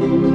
you.